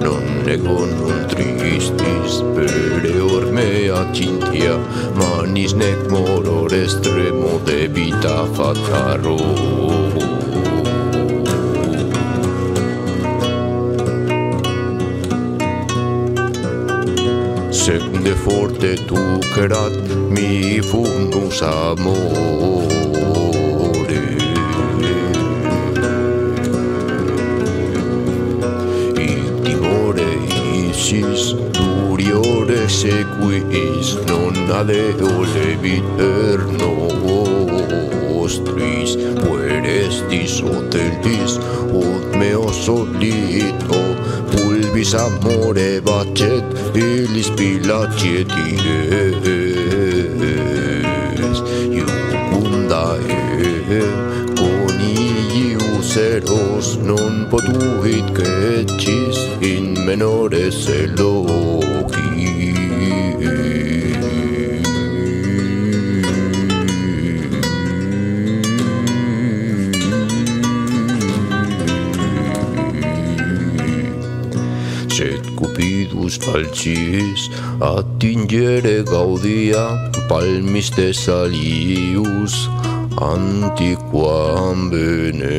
Non è con un tristi spöde ormea cintia, manis nek moro estremo de vita fataro. de forte tu kerat mi fundus amor cui ist non ade olevit er nostris puerestis hoteltis ut meo solito pulvis amore bacet ilis pilacet ires iucunda e celos non potuit cecis in menore celos Sed cupidus falcis attingere gaudia palmis Thessalius antiquam venerat